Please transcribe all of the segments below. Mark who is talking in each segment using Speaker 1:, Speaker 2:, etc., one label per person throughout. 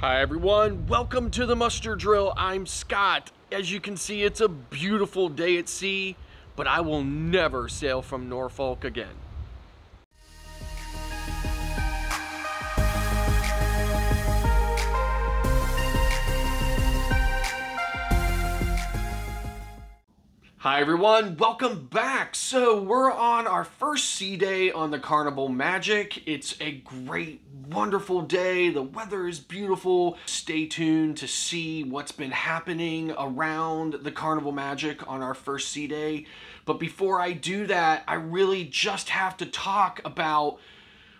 Speaker 1: Hi everyone, welcome to the muster drill. I'm Scott. As you can see, it's a beautiful day at sea, but I will never sail from Norfolk again. Hi everyone, welcome back. So we're on our first sea day on the Carnival Magic. It's a great, wonderful day. The weather is beautiful. Stay tuned to see what's been happening around the Carnival Magic on our first sea day. But before I do that, I really just have to talk about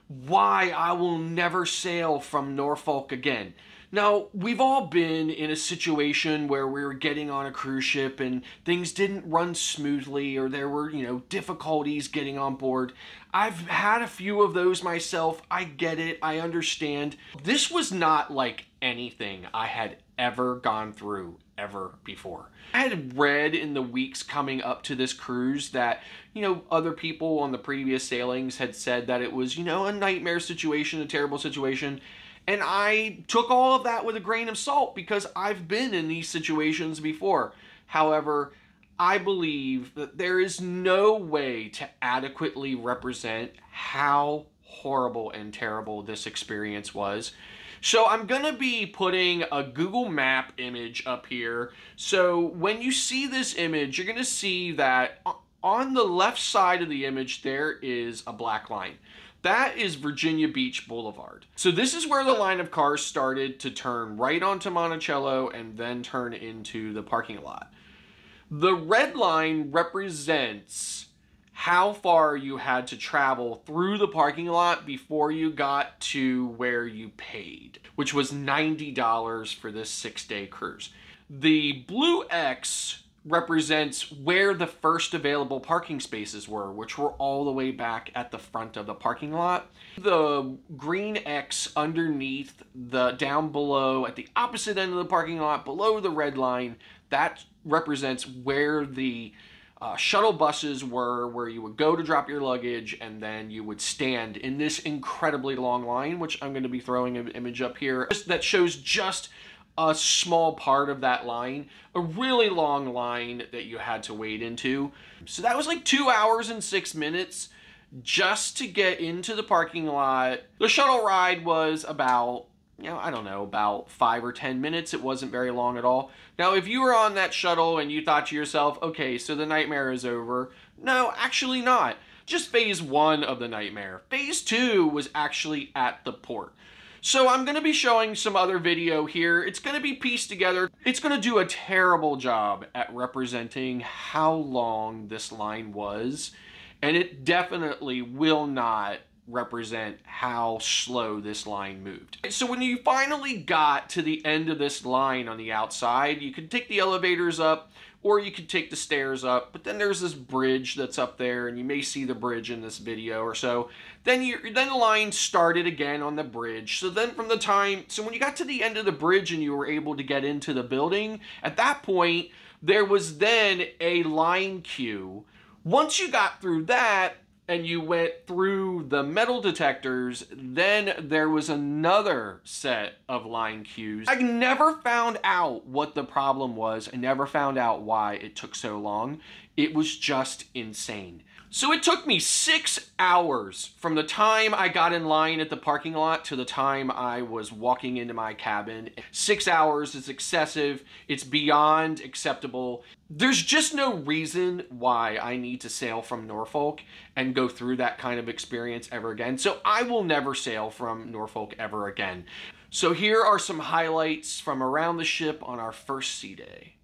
Speaker 1: why I will never sail from Norfolk again. Now, we've all been in a situation where we were getting on a cruise ship and things didn't run smoothly or there were, you know, difficulties getting on board. I've had a few of those myself. I get it. I understand. This was not like anything I had ever gone through ever before. I had read in the weeks coming up to this cruise that, you know, other people on the previous sailings had said that it was, you know, a nightmare situation, a terrible situation. And I took all of that with a grain of salt because I've been in these situations before. However, I believe that there is no way to adequately represent how horrible and terrible this experience was. So I'm going to be putting a Google Map image up here. So when you see this image, you're going to see that on the left side of the image, there is a black line. That is Virginia Beach Boulevard. So this is where the line of cars started to turn right onto Monticello and then turn into the parking lot. The red line represents how far you had to travel through the parking lot before you got to where you paid, which was $90 for this six day cruise. The blue X represents where the first available parking spaces were, which were all the way back at the front of the parking lot. The green X underneath the down below at the opposite end of the parking lot, below the red line, that represents where the uh, shuttle buses were, where you would go to drop your luggage and then you would stand in this incredibly long line, which I'm going to be throwing an image up here that shows just a small part of that line, a really long line that you had to wait into. So that was like two hours and six minutes just to get into the parking lot. The shuttle ride was about, you know, I don't know, about five or 10 minutes. It wasn't very long at all. Now, if you were on that shuttle and you thought to yourself, okay, so the nightmare is over. No, actually not. Just phase one of the nightmare. Phase two was actually at the port. So I'm going to be showing some other video here. It's going to be pieced together. It's going to do a terrible job at representing how long this line was. And it definitely will not represent how slow this line moved. So when you finally got to the end of this line on the outside, you could take the elevators up or you could take the stairs up, but then there's this bridge that's up there and you may see the bridge in this video or so. Then you then the line started again on the bridge. So then from the time, so when you got to the end of the bridge and you were able to get into the building, at that point, there was then a line queue. Once you got through that, and you went through the metal detectors, then there was another set of line queues. I never found out what the problem was. I never found out why it took so long. It was just insane. So it took me six hours from the time I got in line at the parking lot to the time I was walking into my cabin. Six hours is excessive. It's beyond acceptable. There's just no reason why I need to sail from Norfolk and go through that kind of experience ever again. So I will never sail from Norfolk ever again. So here are some highlights from around the ship on our first sea day.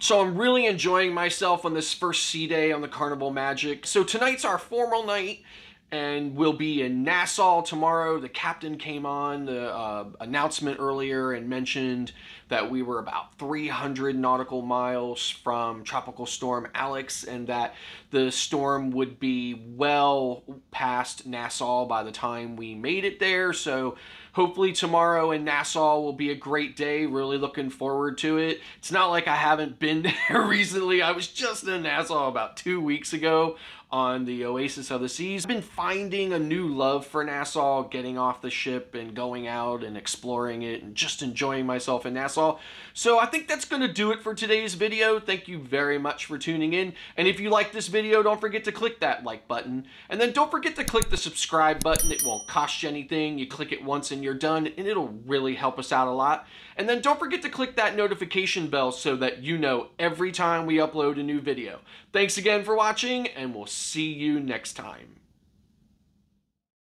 Speaker 1: So I'm really enjoying myself on this first sea day on the Carnival Magic. So tonight's our formal night and we'll be in Nassau tomorrow. The captain came on the uh, announcement earlier and mentioned that we were about 300 nautical miles from Tropical Storm Alex and that the storm would be well past Nassau by the time we made it there. So hopefully tomorrow in Nassau will be a great day. Really looking forward to it. It's not like I haven't been there recently. I was just in Nassau about two weeks ago on the Oasis of the Seas. I've been finding a new love for Nassau, getting off the ship and going out and exploring it and just enjoying myself in Nassau. So I think that's going to do it for today's video. Thank you very much for tuning in. And if you like this video, don't forget to click that like button. And then don't forget to click the subscribe button. It won't cost you anything. You click it once and you're done, and it'll really help us out a lot. And then don't forget to click that notification bell so that you know every time we upload a new video. Thanks again for watching, and we'll see you next time.